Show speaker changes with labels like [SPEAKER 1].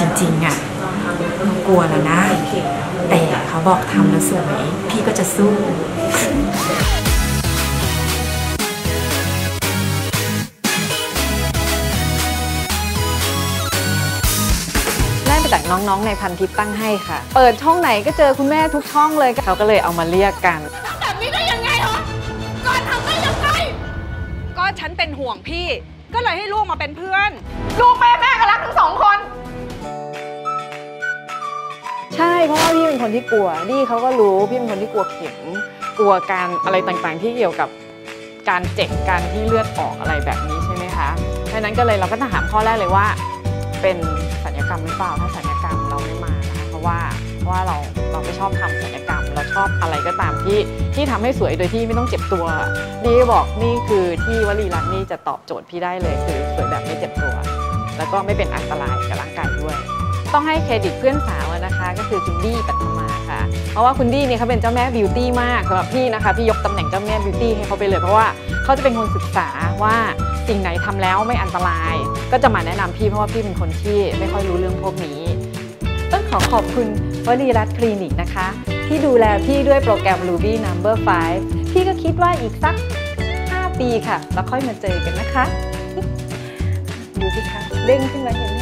[SPEAKER 1] จริงๆอะก็กลัวแล้วนะ แต่เขาบอกทำแล้วสวย พี่ก็จะสู้
[SPEAKER 2] ได้มาจากน้องๆในพันทิปตั้งให้ค่ะ เปิดช่องไหนก็เจอคุณแม่ทุกช่องเลยเขาก็เลยเอามาเรียกกัน
[SPEAKER 3] แบบนี้ได้ยังไงเหรอก่อนทำได้ยังไง
[SPEAKER 4] ก็ฉันเป็นห่วงพี่ ก็เลยให้ลูกมาเป็นเพื่อน
[SPEAKER 3] ลูกแม่แม่ก็รักทั้งสอง
[SPEAKER 2] ใช่เพราะว่าพี่เป็นคนที่กลัวนี่เขาก็รู้พี่เป็นคนที่กลัวเข็มกลัวการอะไรต่างๆ ที่เกี่ยวกับการเจ็บการที่เลือดออกอะไรแบบนี้ใช่ไหมคะดังนั้นก็เลยเราก็จะถามข้อแรกเลยว่า เป็นสัญญกรรมหรือเปล่าถ้าสัญญกรรมเราไม่มานะคะเพราะว่าเพราะว่าเราเราไม่ชอบทำสัญญกรรม เราชอบอะไรก็ตามที่ที่ทำให้สวยโดยที่ไม่ต้องเจ็บตัวนี่บอกนี่คือที่วลีรัตน์นี่จะตอบโจทย์พี่ได้เลย คือสวยแบบไม่เจ็บตัว แล้วก็ไม่เป็นอันตรายกับร่างกายด้วย ต้องให้เครดิตเพื่อนสาว นะคะก็คือคุณดี้ปัทมาค่ะ เพราะว่าคุณดี้เนี่ยเขาเป็นเจ้าแม่ beauty มากสำหรับพี่นะคะพี่ยกตำแหน่งเจ้าแม่ beauty ให้เขาไปเลย เพราะว่าเขาจะเป็นคนศึกษาว่าสิ่งไหนทำแล้วไม่อันตราย ก็จะมาแนะนำพี่เพราะว่าพี่เป็นคนที่ไม่ค่อยรู้เรื่องพวกนี้ ต้องขอขอบคุณวลีรัตน์คลินิกนะคะ ที่ดูแลพี่ด้วยโปรแกรม Ruby Number 5 พี่ก็คิดว่าอีกสัก 5 ปีค่ะ แล้วค่อยมาเจอกันนะคะ ดูสิคะเด้งขึ้นมาเห็น